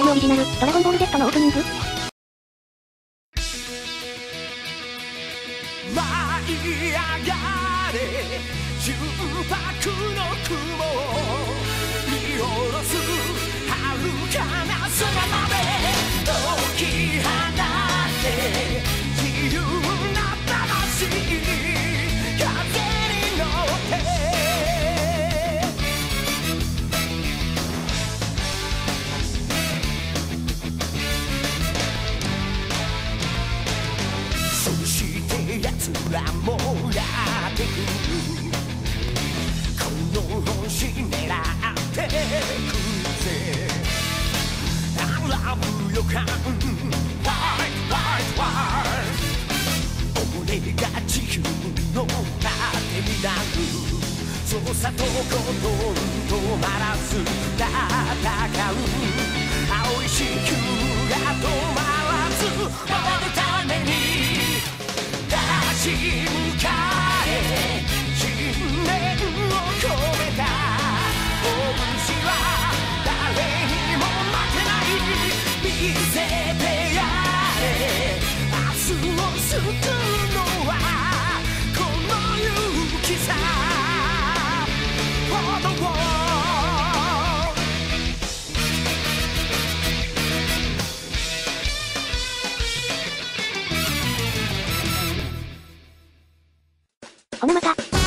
ゲームオリジナル、ドラゴンボール Z のオープニング。舞い上がれらもやってくるこの星狙ってくぜアラブ予感 Fight, fight, fight 俺が地球の果てになる操作とことん止立ち向かえ信念を込めた拳は誰にも負けない見せてやれ明日を救うほのまた。